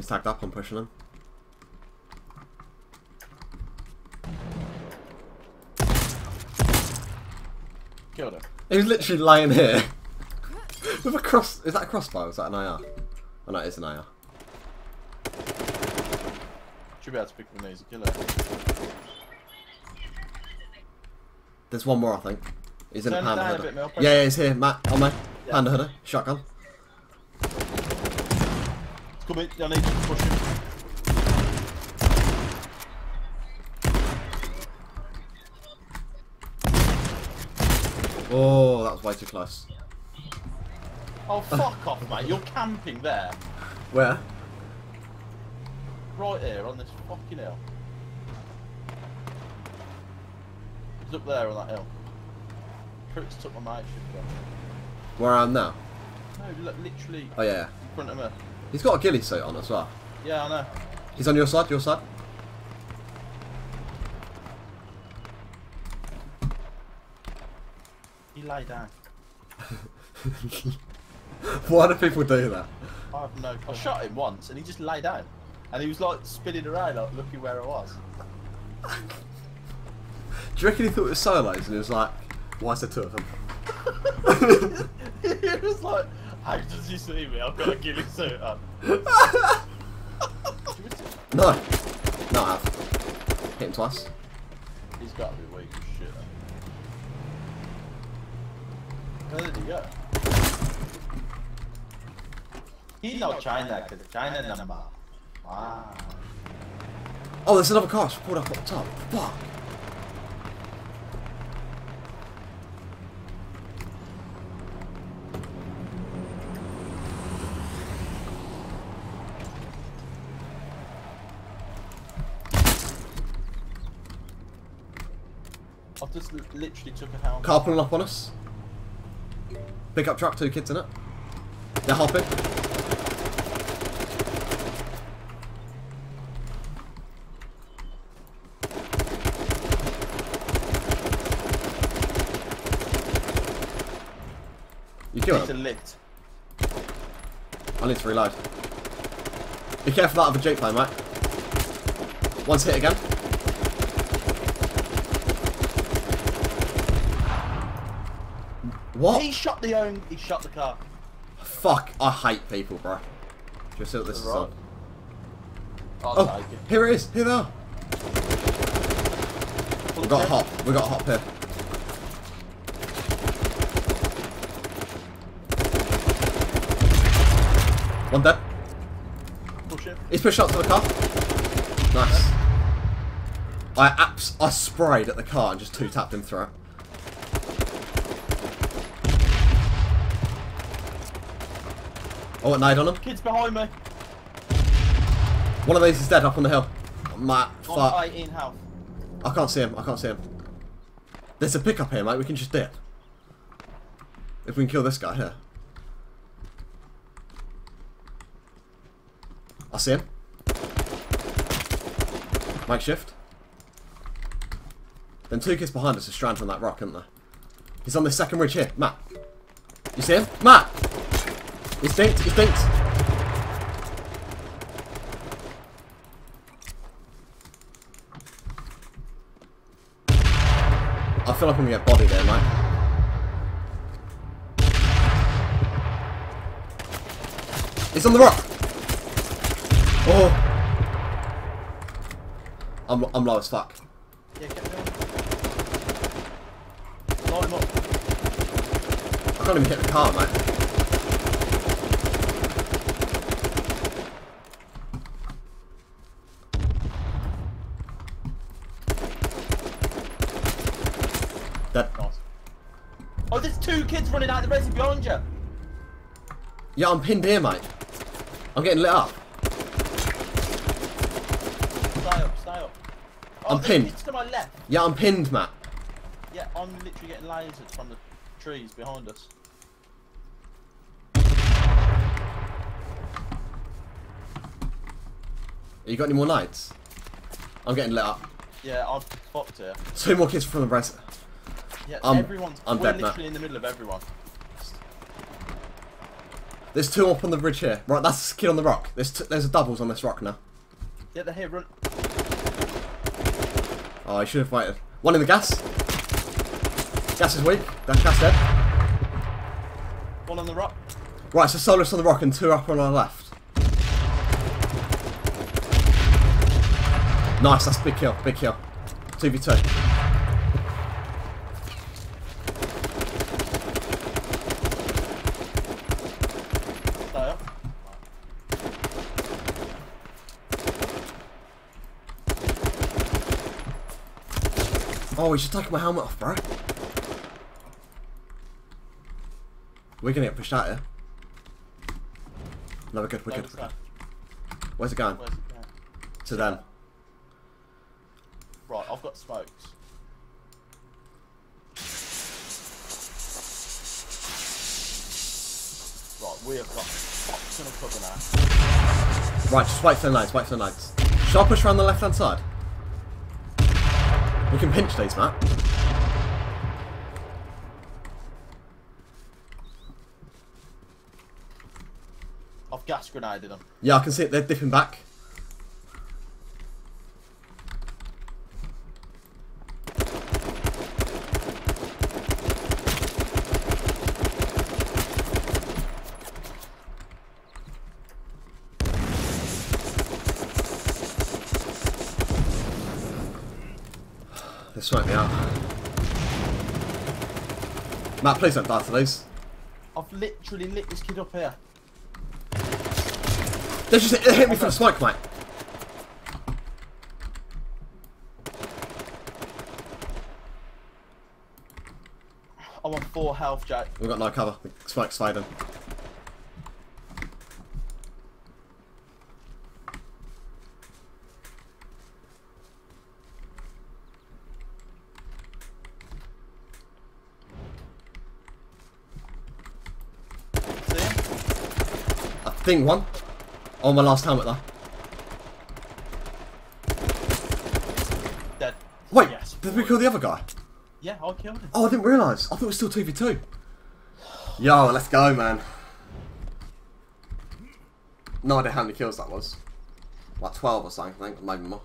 He's tagged up, I'm pushing him. Killed him. He was literally lying here. With a cross. Is that a crossbow? Is that an IR? Oh no, it is an IR. Should be able to pick up an easy killer. There's one more, I think. He's in Turn a panda hoodie. bit, Mel, press Yeah, yeah, he's here. Matt, on my Yeah. Panda hoodie. Shotgun. It's coming. I need to push him. Oh, that was way too close. Oh, fuck off, mate. You're camping there. Where? Right here on this fucking hill. He's up there on that hill. Took my mate. Where I am now? No, look, literally Oh yeah. in front of me. He's got a ghillie suit on as well. Yeah, I know. He's on your side, your side. He lay down. Why do people do that? I have no. I shot him once and he just lay down. And he was like spinning around, like looking where I was. Do you reckon he thought it was solos and he was like, why is there two of them? he was like, How does he see me? I've got a ghillie suit on. No. No, I have. Hit him twice. He's got to be weak as shit. Where did he go? He know China, because China number. Wow. Oh, there's another car. It's pulled up at the top. Fuck. I just literally took a helmet. Car pulling up on us. Pickup truck, two kids in it. They're hopping. You kill It's a him. lift. I need to reload. Be careful of that other jeep plane, mate. Once hit again. What? He shot the own. He shot the car. Fuck, I hate people, bro. Do you see what this is Right. on? I'll Oh, take it. here it is. Here they are. We got a hop. We got a hop here. One dead. Push him. He's pushed up to the car. Nice. I abs I sprayed at the car and just two tapped him through it. Oh, a nade on him. Kids behind me. One of these is dead up on the hill. Matt, fuck. 18 health. I can't see him. I can't see him. There's a pickup here, mate. We can just dip. If we can kill this guy here. I see him. Makeshift. Then two kids behind us are stranded on that rock, aren't they? He's on this second ridge here. Matt. You see him? Matt! He's dinked. He's dinked. I feel like I'm gonna get bodied there, mate. He's on the rock. Oh. I'm I'm low as fuck. Yeah, get. Line him up. I can't even hit the car, mate. Dead. Nice. Oh, there's two kids running out of the resi behind you. Yeah, I'm pinned here, mate. I'm getting lit up. Stay up, stay up. Oh, I'm pinned. to my left. Yeah, I'm pinned, Matt. Yeah, I'm literally getting lasered from the trees behind us. You got any more lights? I'm getting lit up. Yeah, I've fucked here. Two more kids from the res. Yeah, I'm- everyone's. I'm we're dead now. literally in the middle of everyone. There's two up on the bridge here. Right, that's the kid on the rock. There's t there's a doubles on this rock now. Yeah, they're here. Run. Oh, I should have waited. One in the gas. Gas is weak. That gas dead. One on the rock. Right, so Solus on the rock and two up on our left. Nice, that's big kill, big kill. 2v2. Stay up. Oh, he's just take my helmet off, bro. We're gonna get pushed out here. No, we're good, we're good. We're good. Where's it going? Where's it going? To them. Right, I've got smokes. Right, we have got fuck ton of cover now. Right, just wait for the knights, wait for the knights. Shall I push around the left hand side? We can pinch these, Matt. I've gas grenaded them. Yeah, I can see it, they're dipping back. Smacked me out. Matt, please don't die to these. I've literally lit this kid up here. They just hit, hit me from the smoke, mate. I'm on four health, Jack. We've got no cover. The smoke's fading. See him? Think one. On my last helmet, though. Dead. Wait, Yes. did we kill the other guy? Yeah, I killed him. Oh, I didn't realise. I thought it was still 2v2. Yo, let's go, man. No idea how many kills that was. Like 12 or something, I think, maybe more.